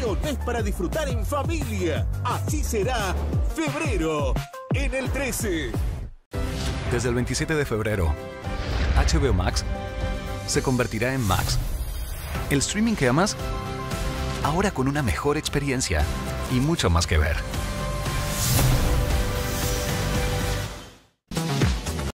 Es para disfrutar en familia. Así será febrero en el 13. Desde el 27 de febrero, HBO Max se convertirá en Max. El streaming que amas, ahora con una mejor experiencia y mucho más que ver.